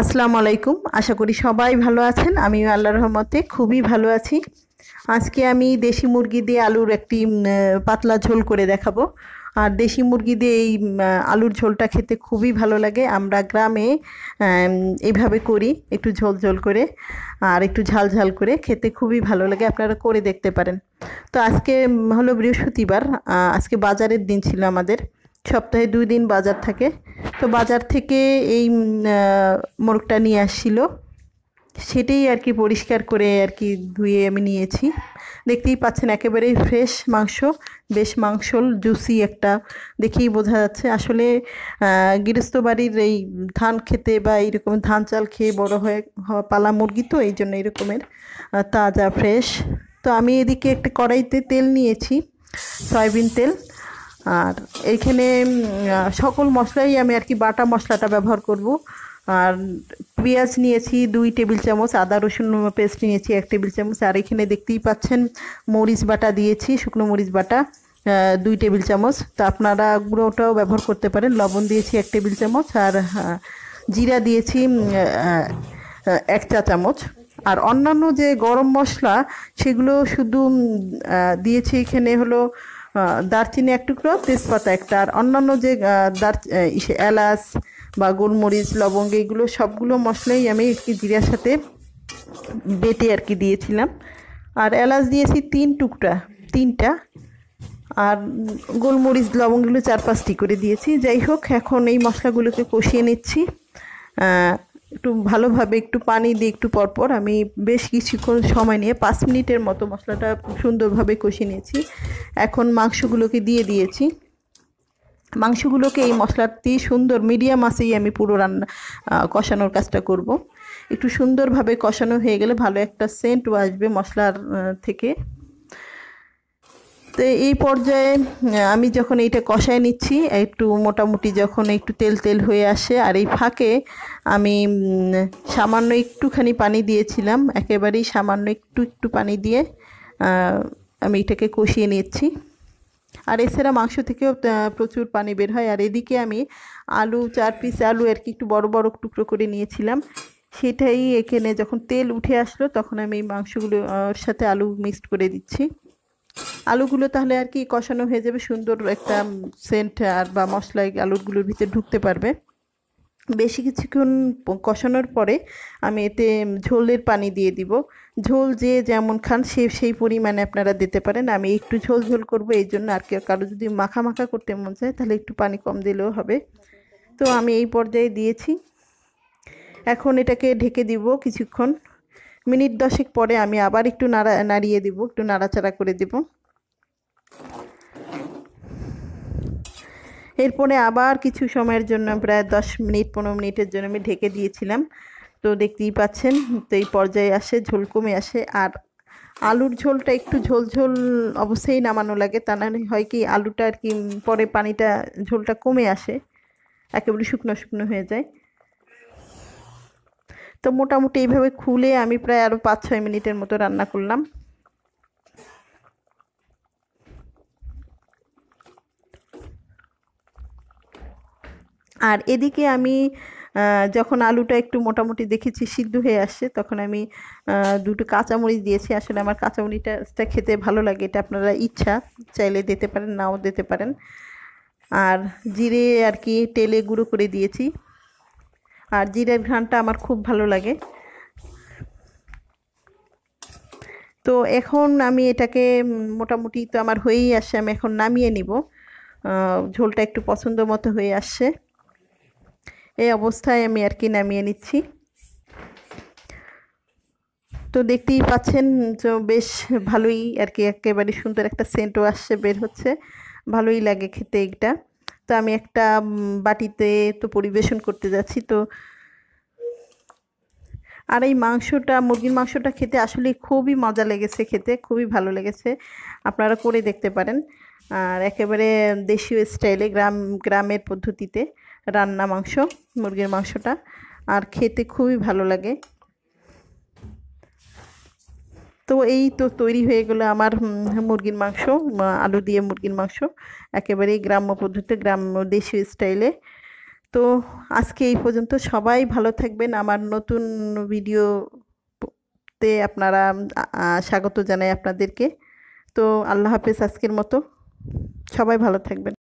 আসসালামু আলাইকুম। আশা করি সবাই ভালো আছেন। আমিও আল্লাহর রহমতে খুবই ভালো আছি। আজকে আমি দেশি মুরগি দিয়ে আলুর একটি পাতলা ঝোল করে দেখাবো। আর দেশি মুরগি দিয়ে এই আলুর ঝোলটা খেতে খুবই ভালো লাগে। আমরা গ্রামে এইভাবে করি একটু ঝোল ঝোল করে আর একটু ঝাল ঝাল করে খেতে খুবই ভালো লাগে। আপনারা করে দেখতে পারেন। তো আজকে হলো বৃহস্পতিবার। আজকে বাজারের দিন ছিল আমাদের। সপ্তাহে দুই দিন বাজার থাকে। তো বাজার থেকে এই মোরগটা নিয়ে আসছিল। সেটাই আর কি পরিষ্কার করে আর কি ধুয়ে আমি নিয়েছি। দেখতেই পাচ্ছেন একেবারেই ফ্রেশ মাংস, বেশ মাংসল জুসি একটা। দেখেই বোঝা যাচ্ছে আসলে গৃহস্থ বাড়ির এই ধান খেতে বা এইরকম ধান চাল খেয়ে বড় হয়ে, হওয়া পালা মুরগি তো এই জন্য এরকমের তাজা ফ্রেশ তো আমি এদিকে একটা কড়াইতে তেল নিয়েছি, সয়াবিন তেল। আর এইখানে সকল মশলাই আমি আর কি বাটা মশলাটা ব্যবহার করব। আর পেঁয়াজ নিয়েছি দুই টেবিল চামচ, আদা রসুন পেস্ট নিয়েছি এক টেবিল চামচ, আর এখানে দেখতেই পাচ্ছেন মরিচ বাটা দিয়েছি, শুকনো মরিচ বাটা দুই টেবিল চামচ। তো আপনারা গুঁড়োটাও ব্যবহার করতে পারেন, লবণ দিয়েছি এক টেবিল চামচ, আর জিরা দিয়েছি এক চা চামচ। আর অন্যান্য যে গরম মশলা, সেগুলো শুধু দিয়েছি এখানে হলো দারচিনি এক টুকরো, তেজপাতা একটা। আর অন্যান্য যে দার এলাচ বা গোলমরিচ, লবঙ্গ এইগুলো সবগুলো মশলাই আমি একটি জিরার সাথে বেটে আর কি দিয়েছিলাম। আর এলাচ দিয়েছি তিন টুকরা, তিনটা। আর গোলমরিচ লবঙ্গগুলো চার পাঁচটি করে দিয়েছি। যাই হোক, এখন এই মশলাগুলোকে কষিয়ে নিচ্ছি। একটু ভালোভাবে একটু পানি দিয়ে একটু পরপর আমি বেশ কিছুক্ষণ সময় নিয়ে পাঁচ মিনিটের মতো মশলাটা সুন্দরভাবে কষিয়ে নিয়েছি। এখন মাংসগুলোকে দিয়ে দিয়েছি। মাংসগুলোকে এই মশলাটি সুন্দর মিডিয়াম আছেই আমি পুরো রান্না কষানোর কাজটা করব। একটু সুন্দরভাবে কষানো হয়ে গেলে ভালো একটা সেন্টও আসবে মশলার থেকে। তো এই পর্যায়ে আমি যখন এইটা কষায় নিচ্ছি, একটু মোটামুটি যখন একটু তেল তেল হয়ে আসে, আর এই ফাঁকে আমি সামান্য একটুখানি পানি দিয়েছিলাম, একেবারেই সামান্য একটু একটু পানি দিয়ে আমি এটাকে কষিয়ে নিচ্ছি। আর এছাড়া মাংস থেকেও প্রচুর পানি বের হয়। আর এদিকে আমি আলু, চার পিস আলু আর কি একটু বড় বড় টুকরো করে নিয়েছিলাম। সেটাই এখানে যখন তেল উঠে আসলো, তখন আমি মাংসগুলোর সাথে আলু মিক্সড করে দিচ্ছি। আলুগুলো তাহলে আর কি কষানো হয়ে যাবে, সুন্দর একটা সেন্ট আর বা মশলা আলুগুলোর ভিতরে ঢুকতে পারবে। বেশি কিছুক্ষণ কষানোর পরে আমি এতে ঝোলের পানি দিয়ে দিব। ঝোল যে যেমন খান সে সেই পরিমাণে আপনারা দিতে পারেন। আমি একটু ঝোল ঝোল করব, এই জন্য আর কেউ কারও যদি মাখা মাখা করতে মন চায় তাহলে একটু পানি কম দিলেও হবে। তো আমি এই পর্যায়ে দিয়েছি। এখন এটাকে ঢেকে দিব কিছুক্ষণ। মিনিট দশেক পরে আমি আবার একটু নাড়া নাড়িয়ে দিব, একটু নাড়াচাড়া করে দেব। এরপরে আবার কিছু সময়ের জন্য, প্রায় দশ মিনিট, পনেরো মিনিটের জন্য আমি ঢেকে দিয়েছিলাম। তো দেখতেই পাচ্ছেন, তো এই পর্যায়ে আসে, ঝোল কমে আসে। আর আলুর ঝোলটা একটু ঝোল ঝোল অবশ্যই নামানো লাগে, তা না হয় কি, আলুটা আর কি, পরে পানিটা, ঝোলটা কমে আসে, একেবারে শুকনো শুকনো হয়ে যায়। তো মোটামুটি এইভাবে খুলে আমি প্রায় আরও পাঁচ ছয় মিনিটের মতো রান্না করলাম। আর এদিকে আমি যখন আলুটা একটু মোটামুটি দেখেছি সিদ্ধ হয়ে আসছে, তখন আমি দুটো কাঁচামরিচ দিয়েছি। আসলে আমার কাঁচামরিচটা খেতে ভালো লাগে, এটা আপনারা ইচ্ছা চাইলে দিতে পারেন, নাও দিতে পারেন। আর জিরে আর কি তেলে গুঁড়ো করে দিয়েছি। আর জিরের ঘ্রাণটা আমার খুব ভালো লাগে। তো এখন আমি এটাকে মোটামুটি তো আমার হয়েই আসছে, আমি এখন নামিয়ে নিব। ঝোলটা একটু পছন্দ মতো হয়ে আসছে। এই অবস্থায় আমি আর কি নামিয়ে নিচ্ছি। তো দেখতেই পাচ্ছেন তো বেশ ভালোই আর কি একেবারে সুন্দর একটা সেন্টও আসছে, বের হচ্ছে। ভালোই লাগে খেতে এইটা। তো আমি একটা বাটিতে তো পরিবেশন করতে যাচ্ছি, তো আর এই মাংসটা, মুরগির মাংসটা খেতে আসলে খুবই মজা লেগেছে খেতে, খুবই ভালো লেগেছে। আপনারা করে দেখতে পারেন। আর একেবারে দেশীয় স্টাইলে গ্রাম, গ্রামের পদ্ধতিতে। রান্না মাংস, মুরগির মাংসটা, আর খেতে খুবই ভালো লাগে। তো এই তো তৈরি হয়ে গেলো আমার মুরগির মাংস আলু দিয়ে মুরগির মাংস, একেবারেই গ্রাম্য পদ্ধতিতে, গ্রাম্য দেশীয় স্টাইলে। তো আজকে এই পর্যন্ত সবাই ভালো থাকবেন। আমার নতুন ভিডিওতে আপনারা স্বাগত জানাই আপনাদেরকে। তো আল্লাহ হাফেজ আজকের মতো। সবাই ভালো থাকবেন।